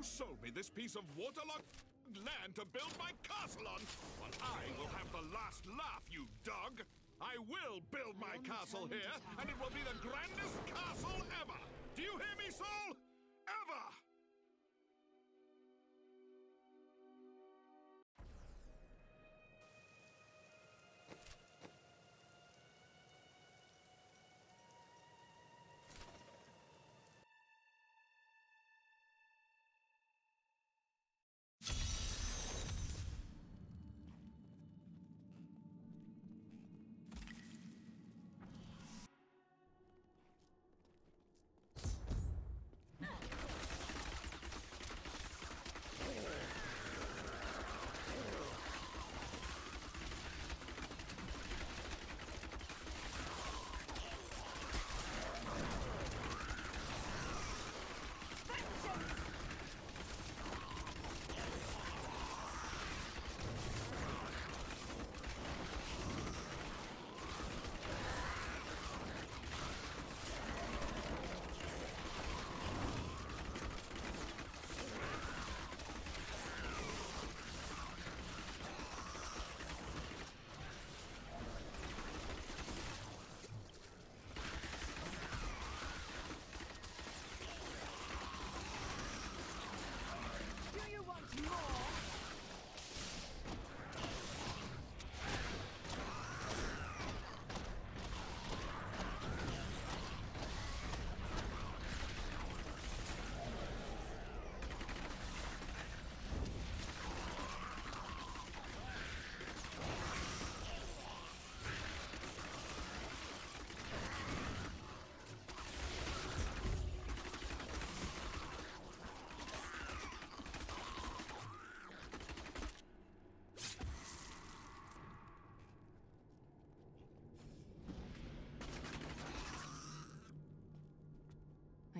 you, sold me this piece of waterlogged land to build my castle on. Well, I will have the last laugh, you dog. I will build my castle here, and it will be the grandest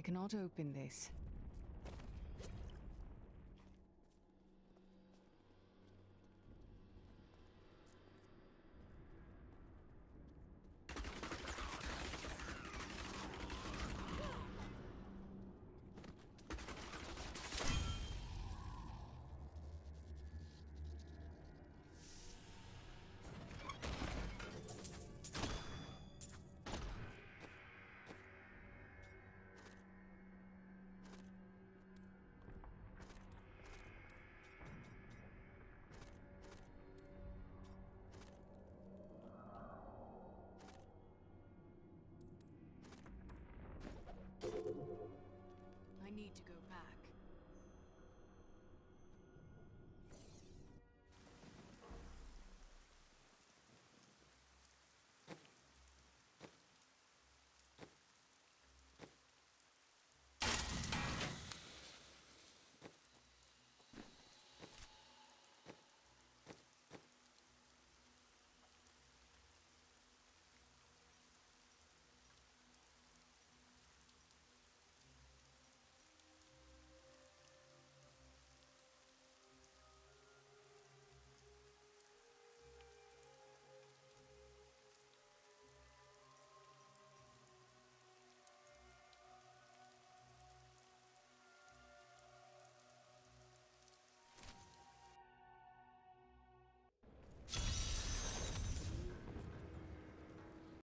I cannot open this.